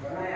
Right.